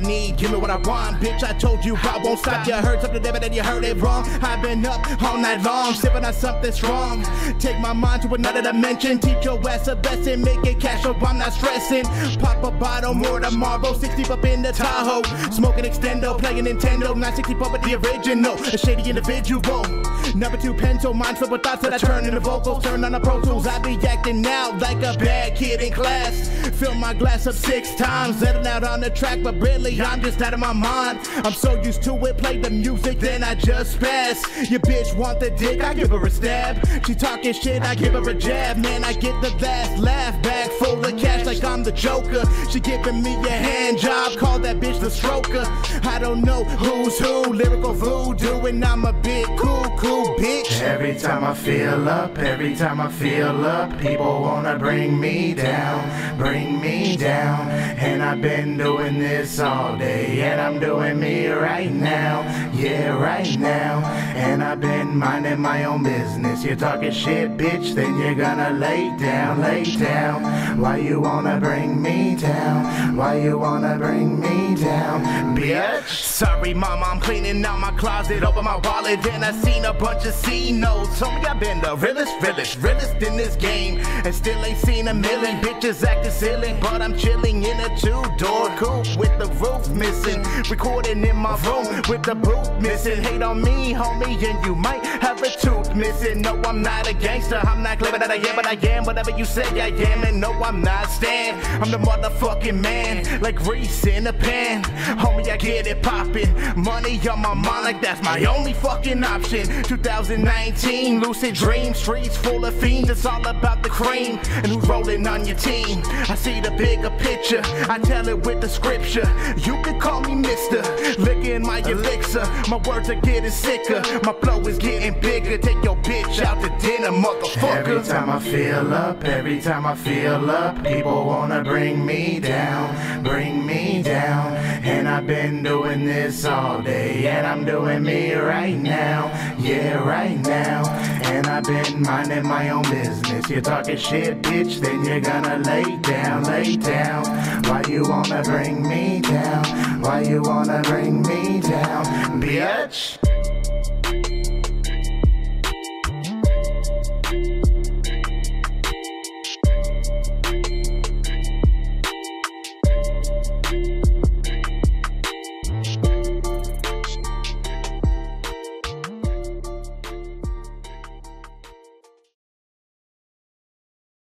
Need, give me what I want. Bitch, I told you I won't stop. You heard something but then you heard it wrong. I've been up all night long, sipping on something strong. Take my mind to another dimension. Teach your ass a lesson, make it cash so I'm not stressing. Pop a bottle, more than Marlboro, 60 up in the Tahoe. Smoking extendo, playing Nintendo, 960 pop with the original. A shady individual. Number two pencil, mind flip with thoughts that I turn into vocals. Turn on the Pro Tools, I be acting out like a bad kid in class. Fill my glass up six times, letting out on the track, but I'm just out of my mind. I'm so used to it, play the music, then I just pass. Your bitch want the dick, I give her a stab. She talking shit, I give her a jab. Man, I get the last laugh, bag full of cash like I'm the Joker. She giving me a hand job, call that bitch the stroker. I don't know who's who, lyrical voodoo, and I'm a big cool bitch. Every time I feel up, every time I feel up, people wanna bring me down, bring me down. And I've been doing this all day, and I'm doing me right now, yeah, right now. And I've been minding my own business. You're talking shit, bitch, then you're gonna lay down, lay down. Why you wanna bring me down? Why you wanna bring me down, bitch? Sorry, mama, I'm cleaning out my closet, open my wallet, then I seen a bunch of C notes. Told me I've been the realest, realest, realest in this game, and still ain't seen a million bitches acting silly. But I'm chilling in a two-door coupe with the roof missing, recording in my room with the boot missing. Hate on me, homie, and you might have a tooth missing. No, I'm not a gangster, I'm not clever that I am, but I am whatever you say I am, and no, I'm not Stan. I'm the motherfucking man, like Reese in a pan. Homie, I get it poppin', money on my mind, like that's my only fucking option. 2019, lucid dream, streets full of fiends. It's all about the cream and who's rolling on your team. I see the bigger picture, I tell it with the scripture. You can call me Mister, licking my elixir. My words are getting sicker, my flow is getting bigger. Take your bitch out to dinner, motherfucker. Every time I feel up, every time I feel up, people wanna bring me down, bring me I've been doing this all day, and I'm doing me right now, yeah, right now. And I've been minding my own business. You're talking shit, bitch, then you're gonna lay down, lay down. Why you wanna bring me down? Why you wanna bring me down, bitch?